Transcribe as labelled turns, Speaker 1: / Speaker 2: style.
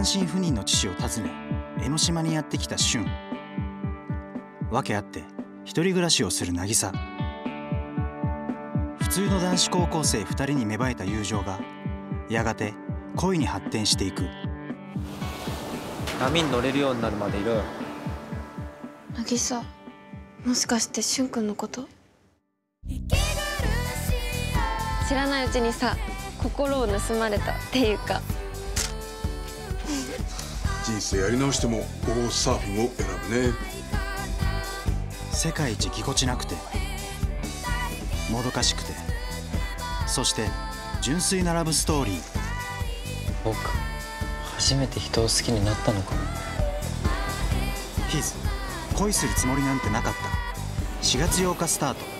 Speaker 1: 単身赴任の父を訪ね江ノ島にやってきた俊訳あって一人暮らしをする渚。普通の男子高校生2人に芽生えた友情がやがて恋に発展していく。
Speaker 2: 波に乗れるようになるまでいろよ。
Speaker 3: 渚もしかしてしゅんくんのこと？知らないうちにさ心を盗まれたっていうか
Speaker 4: 人生やり直してもゴーサーフィンを選ぶね。
Speaker 1: 世界一ぎこちなくてもどかしくてそして純粋なラブストーリー。
Speaker 2: 僕初めて人を好きになったのかも
Speaker 1: ヒズ恋するつもりなんてなかった。4月8日スタート